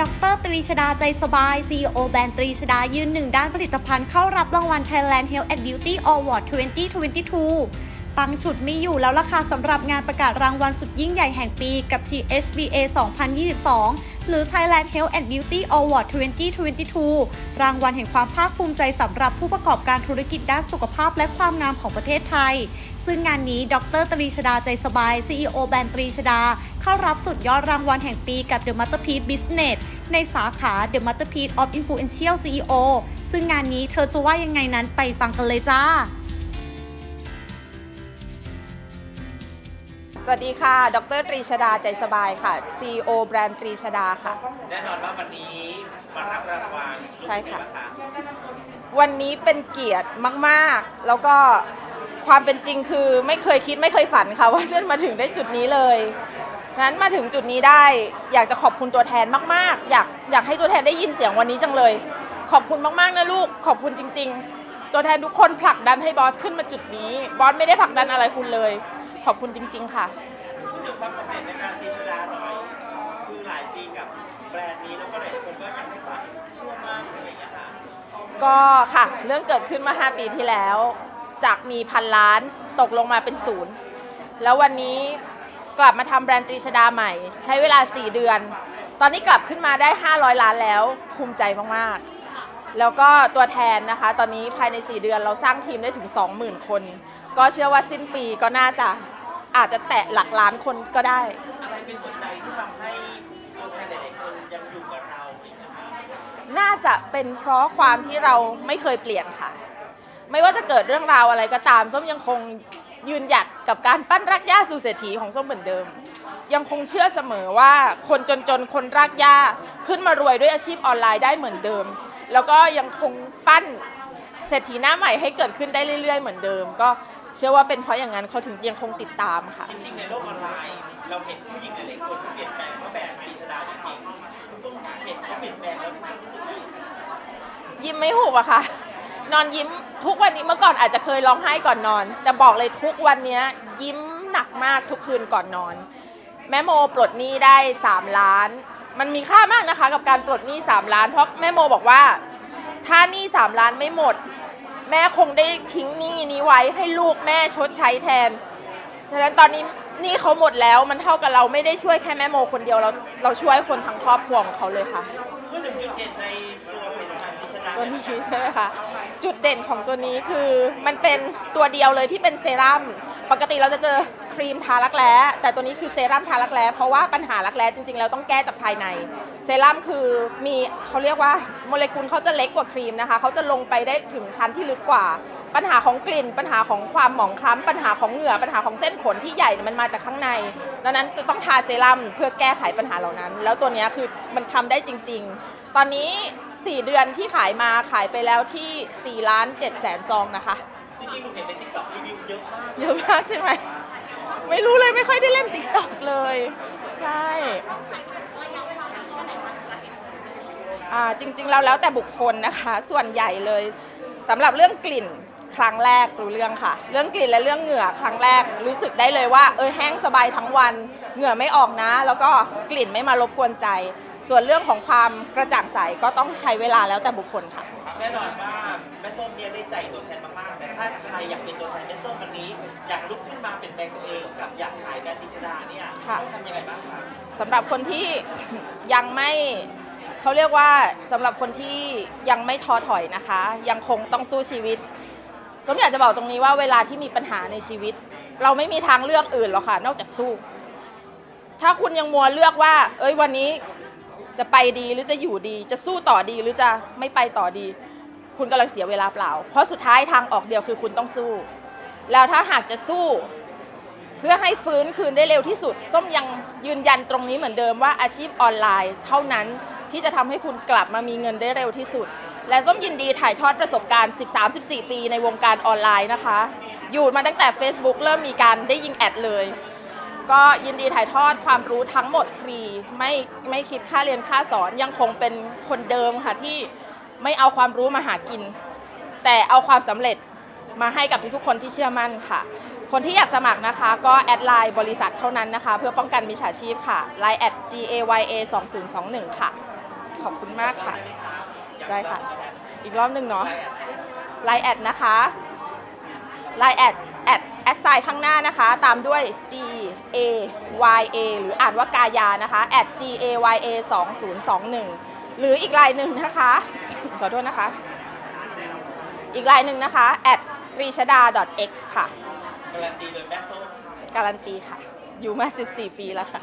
ดรตรีชดาใจสบาย CEO แบรนด์ตรีชดายืนหนึ่งด้านผลิตภัณฑ์เข้ารับรางวัล Thailand Health and Beauty Award 2022 ปังฉุดมีอยู่แล้วราคาสำหรับงานประกาศรางวัลสุดยิ่งใหญ่แห่งปีกับ THBA 2022 หรือ Thailand Health and Beauty Award 2022 รางวัลแห่งความภาคภูมิใจสำหรับผู้ประกอบการธุรกิจด้านสุขภาพและความงามของประเทศไทยซึ่งงานนี้ ดรตรีชดาใจสบาย CEO แบรนด์ตรีชดา เข้ารับสุดยอดรางวัลแห่งปีกับ The Masterpiece Business ในสาขา The Masterpiece of Influential CEO ซึ่งงานนี้เธอจะว่ายังไงนั้นไปฟังกันเลยจ้า สวัสดีค่ะ ดรตรีชดาใจสบายค่ะ CEO แบรนด์ตรีชดาค่ะ แน่นอนว่าวันนี้มารับรางวัลใช่ค่ะรู้สึกยังไงบ้างวันนี้เป็นเกียรติมาก ๆ แล้วก็ความเป็นจริงคือไม่เคยคิดไม่เคยฝันค่ะว่าจะมาถึงได้จุดนี้เลยฉะ นั้นมาถึงจุดนี้ได้ อยากจะขอบคุณตัวแทนมาก ๆ อยากอยากให้ตัวแทนได้ยินเสียงวันนี้จังเลย ขอบคุณมากๆนะลูก ขอบคุณจริง ๆ ตัวแทนทุกคนผลักดันให้บอสขึ้นมาจุดนี้ บอสไม่ได้ผลักดันอะไรคุณเลย ขอบคุณจริง ๆ ค่ะ พูดถึงความสำเร็จในการตีชดาหน่อย คือหลายปีกับแบรนด์นี้แล้วก็หลายคนก็อยากให้ความเชื่อมั่นอะไรอย่างเงี้ยค่ะก็ค่ะเรื่องเกิดขึ้นมา 5 ปีที่แล้ว จากมีพันล้านตกลงมาเป็นศูนย์แล้ววันนี้ กลับมาทำแบรนด์ตรีชดาใหม่ ใช้เวลา 4 เดือน ตอนนี้กลับขึ้นมาได้ 500 ล้านแล้ว ภูมิใจมากๆ แล้วก็ตัวแทนนะคะ ตอนนี้ภายใน 4 เดือนเราสร้างทีมได้ถึง 20,000 คน ก็เชื่อว่าสิ้นปีก็น่าจะอาจจะแตะหลักล้านคนก็ได้ อะไรเป็นหัวใจที่ทำให้ตัวแทนหลายๆคนยังอยู่กับเราน่าจะเป็นเพราะความที่เราไม่เคยเปลี่ยนค่ะ ไม่ว่าจะเกิดเรื่องราวอะไรก็ตามส้มยังคง ยืนหยัดกับการปั้นรักย่าสู่เศรษฐีของส้มเหมือนเดิม ยังคงเชื่อเสมอว่าคนจนๆ คนรากหญ้าขึ้นมารวยด้วยอาชีพออนไลน์ได้เหมือนเดิม แล้วก็ยังคงปั้นเศรษฐีหน้าใหม่ให้เกิดขึ้นได้เรื่อย ๆ เหมือนเดิม ก็เชื่อว่าเป็นเพราะอย่างนั้นเขาถึงยังคงติดตามค่ะ จริงๆในโลกออนไลน์ เราเห็นผู้หญิงหลายๆคนที่เปลี่ยนแปลงเพราะแบรนด์ตีชดาจริงๆคุณส้มเห็นเขาเปลี่ยนแปลงแล้วคุณส้มรู้สึกยังไงยิ้มไม่หุบอะค่ะ นอนยิ้มทุกวันนี้เมื่อก่อนอาจจะเคยร้องไห้ก่อนนอน แต่บอกเลยทุกวันนี้ยิ้มหนักมากทุกคืนก่อนนอน แม่โมปลดหนี้ได้ 3 ล้าน มันมีค่ามากนะคะ กับการปลดหนี้ 3 ล้าน เพราะแม่โมบอกว่า ถ้าหนี้3ล้านไม่หมด แม่คงได้ทิ้งหนี้นี้ไว้ให้ลูกแม่ชดใช้แทนฉะนั้นตอนนี้หนี้เขาหมดแล้วมันเท่ากับเราไม่ได้ช่วยแค่แม่โมคนเดียวเราเราช่วยคนทั้งครอบครัวของเขาเลยค่ะ พูดถึงจุดเด่นในตัวผลิตภัณฑ์ตีชดา ตัวนี้ใช่ไหมคะจุดเด่นของตัวนี้คือมันเป็นตัวเดียวเลยที่เป็นเซรั่มปกติเราจะเจอครีมทารักแร้แต่ตัวนี้คือเซรั่มทารักแร้เพราะว่าปัญหารักแร้จริงๆแล้วต้องแก้จากภายใน เซรั่มคือมีเขาเรียกว่าโมเลกุลเขาจะเล็กกว่าครีมนะคะเขาจะลงไปได้ถึงชั้นที่ลึกกว่า ปัญหาของกลิ่น ปัญหาของความหมองคล้ำปัญหาของเหงื่อปัญหาของเส้นขนที่ใหญ่เนี่ยมันมาจากข้างในดังนั้นจะต้องทาเซรั่มเพื่อแก้ไขปัญหาเหล่านั้น แล้วตัวนี้คือมันทำได้จริง ๆ ตอนนี้ 4 เดือนที่ขายมาขายไปแล้วที่4ล้าน7แสนซองนะคะ จริงๆหนูเห็นใน TikTok รีวิวเยอะมากเยอะมากใช่ไหม ไม่รู้เลยไม่ค่อยได้เล่น TikTok เลย ใช่อ่าจริงๆแล้วแล้วแต่บุคคลนะคะ ส่วนใหญ่เลยสำหรับเรื่องกลิ่นครั้งแรกรู้เรื่องค่ะ เรื่องกลิ่นและเรื่องเหงื่อครั้งแรกรู้สึกได้เลยว่า เออแห้งสบายทั้งวันเหงื่อไม่ออกนะ แล้วก็กลิ่นไม่มารบกวนใจ ส่วนเรื่องของความกระจ่างใสก็ต้องใช้เวลาแล้วแต่บุคคลค่ะ แน่นอนว่าแม่ส้มเนี่ยได้ใจตัวแทนมากๆ แต่ถ้าใครอยากเป็นตัวแทนแม่ส้มวันนี้ อยากลุกขึ้นมาเป็นแบรนด์ตัวเองกับอยากขายแบรนด์ดิชดาเนี่ยค่ะต้องทำยังไงบ้างคะสำหรับคนที่ยังไม่เขาเรียกว่าสำหรับคนที่ยังไม่ท้อถอยนะคะ ยังคงต้องสู้ชีวิตสมอยากจะบอกตรงนี้ว่าเวลาที่มีปัญหาในชีวิต เราไม่มีทางเลือกอื่นหรอกค่ะ นอกจากสู้ ถ้าคุณยังมัวเลือกว่า เอ้ยวันนี้ จะไปดีหรือจะอยู่ดี จะสู้ต่อดีหรือจะไม่ไปต่อดี คุณกำลังเสียเวลาเปล่า เพราะสุดท้ายทางออกเดียวคือคุณต้องสู้ แล้วถ้าหากจะสู้ เพื่อให้ฟื้นคืนได้เร็วที่สุด ส้มยังยืนยันตรงนี้เหมือนเดิมว่าอาชีพออนไลน์ เท่านั้นที่จะทำให้คุณกลับมามีเงินได้เร็วที่สุด และส้มยินดีถ่ายทอดประสบการณ์ 13-14 ปีในวงการออนไลน์นะคะ อยู่มาตั้งแต่ Facebook เริ่มมีการได้ยิงแอดเลย ก็ยินดีถ่ายทอดความรู้ทั้งหมดฟรี ไม่ไม่คิดค่าเรียนค่าสอนยังคงเป็นคนเดิมค่ะที่ไม่เอาความรู้มาหากิน แต่เอาความสำเร็จมาให้กับทุกๆคนที่เชื่อมั่นค่ะ คนที่อยากสมัครนะคะ ก็ add LINE บริษัทเท่านั้นนะคะ เพื่อป้องกันมิจฉาชีพค่ะ Line at GAYA 2021ค่ะ ขอบคุณมากค่ะ ได้ค่ะ อีกรอบหนึ่งเนาะ LINE at นะคะ LINE at at at sign ข้างหน้านะคะ ตามด้วย G A Y A หรืออ่านว่ากายานะคะ at G A Y A 2021 หรืออีกไลน์หนึ่งนะคะ ขอโทษนะคะ อีกไลน์หนึ่งนะคะ at r i c h a d a x ค่ะ การันตีโดยแม่ส้มการันตีค่ะ อยู่มา 14 ปีแล้วค่ะ